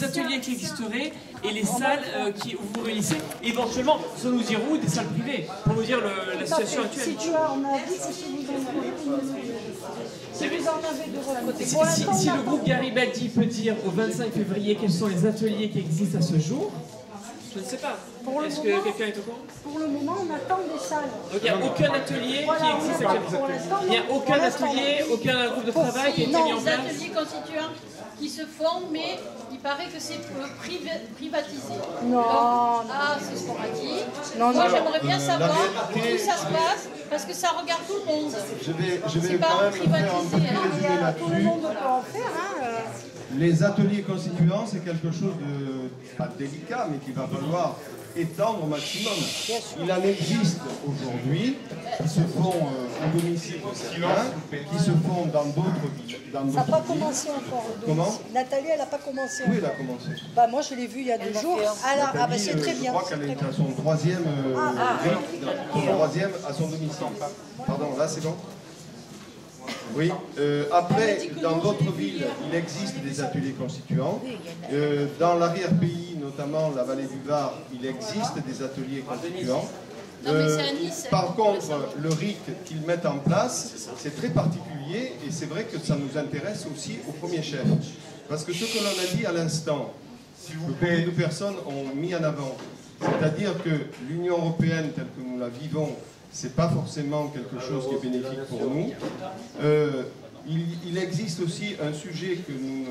les ateliers qui existeraient et les salles euh, qui, où vous vous réunissez, éventuellement, sans nous dire où, des salles privées, pour nous dire le- la situation actuelle. Si tu as un avis, c'est si vous en avez, vous me le dites. Si vous en avez de votre côté. Si, Pour si- l'instant, si on le attend. groupe Garibaldi peut dire au 25 février quels sont les ateliers qui existent à ce jour, je ne sais pas. Est-ce que quelqu'un est au courant? Pour le moment, on attend des salles. Donc il n'y a aucun atelier Voilà, qui existe actuellement. Pour l'instant, Il n'y a aucun atelier, aucun groupe de travail qui a été Non. mis en des place. ateliers constituants qui se forment, mais il paraît que c'est euh, priva- privatisé. Non, Donc, non. Ah, c'est ce qu'on m'a dit. Non, Moi, non. j'aimerais bien Euh, savoir où ça se passe, parce que ça regarde tout le monde. Je vais, je vais C'est pas quand même faire un privatisé, petit hein. tout le monde peut en faire. Hein, euh. Les ateliers constituants, c'est quelque chose de pas délicat, mais qu'il va falloir étendre au maximum. Il en existe aujourd'hui qui se font euh, au domicile de certains, qui se font dans d'autres villes. Dans Ça n'a pas villes. commencé encore. Comment? Nathalie, elle n'a pas commencé Oui, elle a commencé. Bah, moi, je l'ai vue il y a deux jours. Alors, ah, bah, c'est euh, très je bien. crois c'est qu'elle est à son troisième, euh, rythme, son troisième à son domicile. Pardon, là c'est bon? Oui. euh, après, dans d'autres villes, il existe des ateliers constituants. Euh, dans l'arrière-pays, notamment la vallée du Var, il existe des ateliers constituants. Non, mais c'est à Euh, par contre, le RIC qu'ils mettent en place, c'est très particulier et c'est vrai que ça nous intéresse aussi au premier chef. Parce que ce que l'on a dit à l'instant, que beaucoup de personnes ont mis en avant, c'est-à-dire que l'Union européenne telle que nous la vivons, c'est pas forcément quelque chose qui est bénéfique pour nous. Euh, il, il existe aussi un sujet que nous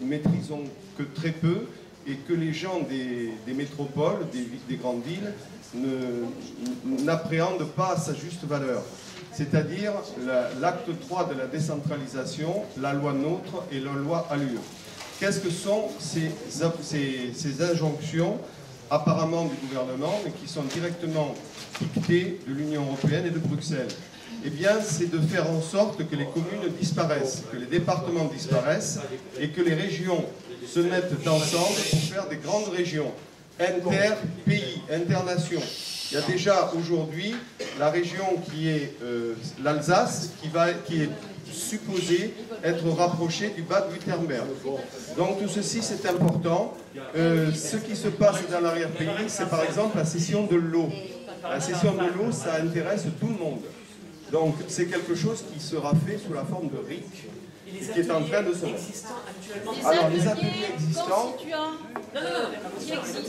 ne maîtrisons que très peu et que les gens des, des métropoles, des, grandes villes, n'appréhendent pas à sa juste valeur. C'est-à-dire la- l'acte 3 de la décentralisation, la loi NOTRe et la loi Allure. Qu'est-ce que sont ces, ces- ces injonctions apparemment du gouvernement, mais qui sont directement dictées de l'Union européenne et de Bruxelles Eh bien, c'est de faire en sorte que les communes disparaissent, que les départements disparaissent et que les régions se mettent ensemble pour faire des grandes régions, inter-pays, inter-nations. Il y a déjà aujourd'hui la région qui est euh, l'Alsace, qui, va- qui est supposée être rapprochée du bas de. Donc tout ceci c'est important. Euh, ce qui se passe dans l'arrière-pays, c'est par exemple la cession de l'eau. La cession de l'eau, ça intéresse tout le monde. Donc c'est quelque chose qui sera fait sous la forme de RIC, Et les qui est en train de se existants actuellement. Les Alors, les ateliers ateliers existants-.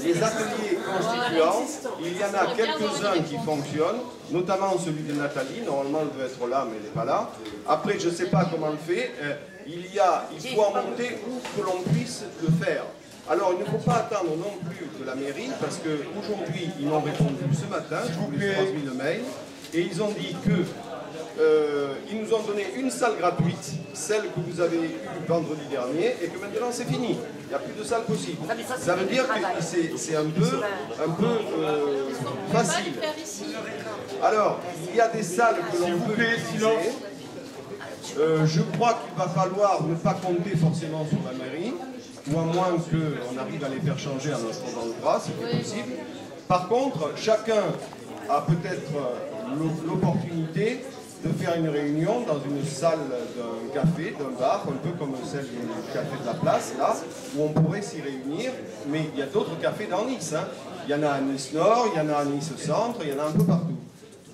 Les ateliers constituants, il y en a quelques-uns qui fonctionnent, notamment celui de Nathalie. Normalement, elle doit être là, mais elle n'est pas là. Après, je ne sais pas comment elle fait. Euh, il, y a, il faut en monter où que l'on puisse le faire. Alors, il ne faut pas attendre non plus que la mairie, parce qu'aujourd'hui, ils m'ont répondu ce matin, je vous ai transmis le mail, et ils ont dit que euh, ils nous ont donné une salle gratuite, celle que vous avez eue vendredi dernier, et que maintenant c'est fini. Il n'y a plus de salle possible. Ça veut dire que c'est c'est un peu, un peu euh, facile. Alors, il y a des salles que l'on peut utiliser. Euh, je crois qu'il va falloir ne pas compter forcément sur la mairie, ou à moins qu'on arrive à les faire changer à notre endroit, c'est plus possible. Par contre, chacun a peut-être l'o- l'opportunité de faire une réunion dans une salle d'un café, d'un bar, un peu comme celle du café de la place, là, où on pourrait s'y réunir. Mais il y a d'autres cafés dans Nice. hein. Il y en a à Nice Nord, il y en a à Nice Centre, il y en a un peu partout.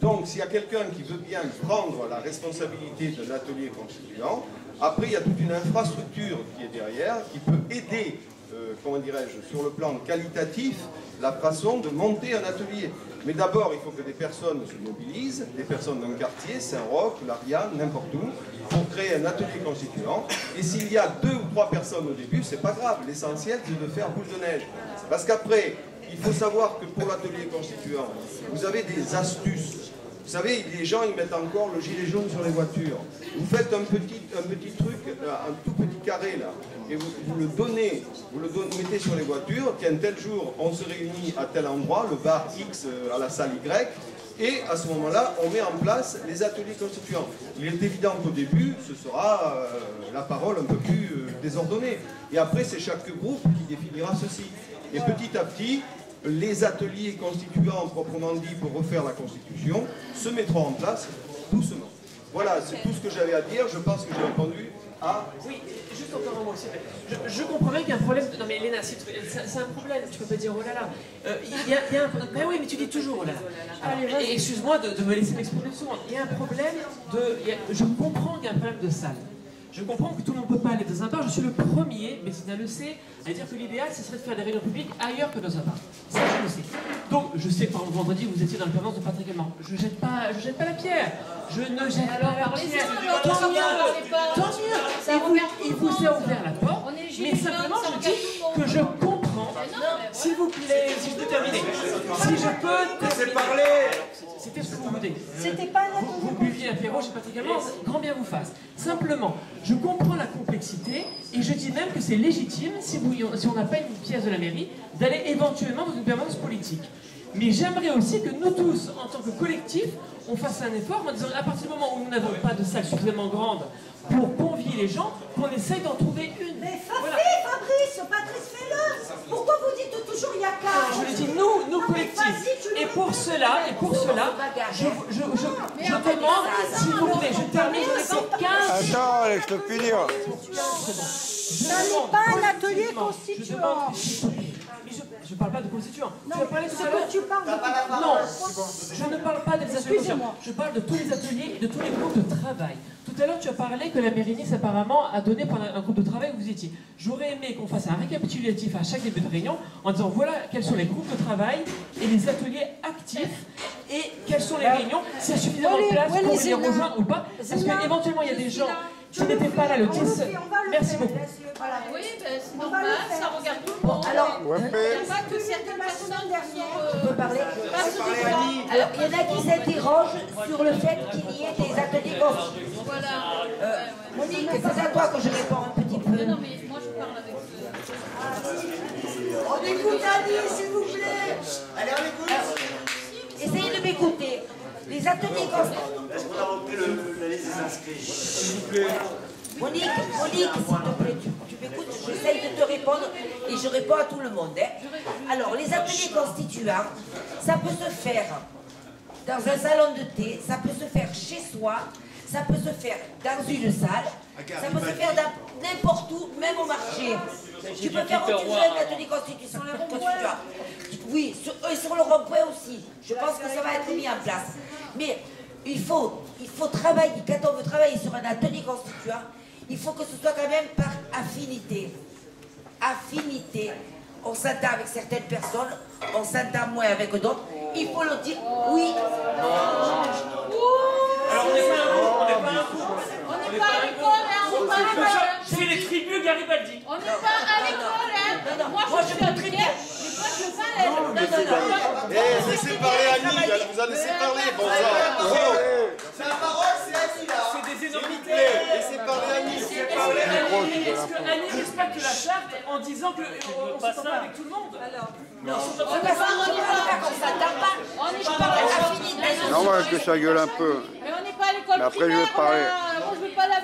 Donc, s'il y a quelqu'un qui veut bien prendre la responsabilité de l'atelier constituant, après, il y a toute une infrastructure qui est derrière, qui peut aider, euh, comment dirais-je, sur le plan qualitatif, la façon de monter un atelier. Mais d'abord, il faut que des personnes se mobilisent, des personnes d'un quartier, Saint-Roch, l'Ariane, n'importe où, pour créer un atelier constituant. Et s'il y a deux ou trois personnes au début, c'est pas grave. L'essentiel, c'est de faire boule de neige. Parce qu'après, il faut savoir que pour l'atelier constituant, vous avez des astuces. Vous savez, les gens, ils mettent encore le gilet jaune sur les voitures. Vous faites un petit, un petit truc, euh, un tout petit carré là, et vous, le donnez, vous le mettez sur les voitures, tiens, tel jour, on se réunit à tel endroit, le bar X euh, à la salle Y, et à ce moment-là, on met en place les ateliers constituants. Il est évident qu'au début, ce sera euh, la parole un peu plus désordonnée. Et après, c'est chaque groupe qui définira ceci. Et petit à petit, les ateliers constituants proprement dit pour refaire la Constitution se mettront en place doucement. Voilà, c'est tout ce que j'avais à dire. Je pense que j'ai répondu à... Oui, juste encore un mot, s'il plaît. Je, je comprends bien qu'il y a un problème. de- Non, mais Léna, c'est un problème. Tu peux pas dire oh là là. Euh, Il y, a, il y a un. Mais oui, mais tu dis toujours oh là là. Excuse-moi de, de me laisser m'exprimer secondes. Il y a un problème de. a- je comprends qu'il y a un problème de salle. Je comprends que tout le monde ne peut pas aller dans un bar. Je suis le premier, Messina le sait, à dire que l'idéal, ce serait de faire des réunions publiques ailleurs que dans un bar. Ça, je le sais. Donc, je sais que par exemple, vendredi, vous étiez dans le permanence de Patrick Aymar. Je ne jette, pas, je jette pas la pierre. Je ne jette pas la pierre. alors, Tant mieux. Tant mieux. Il vous, il a ouvert la porte. Mais simplement, je dis que je comprends. S'il vous plaît, si je peux terminer. Si je peux terminer. C'était ce que vous voulez. C'était pas un Vous, vous buviez l'apéro chez Patrick grand bien vous fasse. Simplement, je comprends la complexité et je dis même que c'est légitime, si, vous- si on n'a pas une pièce de la mairie, d'aller éventuellement dans une permanence politique. Mais j'aimerais aussi que nous tous, en tant que collectif, on fasse un effort en disant à partir du moment où nous n'avons pas de salle suffisamment grande pour convier les gens, qu'on essaye d'en trouver une. Mais fa- Voilà. fais, Fabrice, Patrice, fais-le Pourquoi vous dites toujours il y a qu'à Je le dis, nous, nous collectifs. Pour cela, et pour cela, je, je, je, je demande, s'il vous plaît, je termine, je n'ai pour 15 Attends, peux finir. Ce n'est pas un atelier constituant. Je ne parle pas de constituant. tu as parlé tout Ce à l'heure que tu parles de Non, je ne parle pas des ateliers. Je parle de tous les ateliers et de tous les groupes de travail. Tout à l'heure, tu as parlé que la mairie Nice, apparemment, a donné pendant un groupe de travail où vous étiez. J'aurais aimé qu'on fasse un récapitulatif à chaque début de réunion en disant voilà quels sont les groupes de travail et les ateliers actifs et quelles sont les réunions, s'il y a suffisamment de place pour les rejoindre ou pas. Parce qu'éventuellement, il y a des gens qui n'étaient pas là le 10. On va le Merci faire, beaucoup. Oui, ben, c'est normal, ça regarde tout le monde. Alors, Il n'y a pas que certaines personnes qui euh, parler. Alors, il y en a qui s'interrogent sur le fait qu'il y ait des ateliers constituants. Voilà. Euh, Monique, c'est à toi que je réponds un petit peu. Non, non, mais moi je parle avec eux. On écoute Annie, s'il vous plaît. Allez, on écoute. Essayez de m'écouter. Les ateliers constituants. Est-ce qu'on a repris le- la liste des inscrits Monique, Monique, s'il te plaît, tu, tu m'écoutes, j'essaye de te répondre et je réponds à tout le monde. hein. Alors, les ateliers constituants, ça peut se faire dans un salon de thé, ça peut se faire chez soi, ça peut se faire dans une salle, ça peut se faire dans- n'importe où, même au marché. Tu peux faire où tu veux un atelier constitution. constituant. Oui, sur, et sur le rond-point aussi. Je pense que ça va être mis en place. Mais il faut, il faut travailler, quand on veut travailler sur un atelier constituant, il faut que ce soit quand même par affinité. Affinité. On s'entend avec certaines personnes, on s'entend moins avec d'autres. Il faut le dire, oui. Alors, on n'est pas un groupe, on n'est pas un groupe. On n'est pas à l'école, on n'est pas à l'école. C'est les tribus Garibaldi. On n'est pas à l'école, hein. Moi je suis peux à bien. mais veux pas. Non, non, non. Eh, laissez parler Annie, elle vous a laissé parler, bon sang. C'est des énormités. Laissez parler Annie. Est-ce que Annie- est-ce que Annie respecte la charte en disant qu'on ne s'entend pas avec tout le monde? Non, je ne peux pas, je ne parle pas comme ça. On n'est Je pas à l'école. affinité. Normal que ça gueule un peu. Mais on n'est pas à l'école Mais après, je vais primaire, parler. là. Moi je veux pas la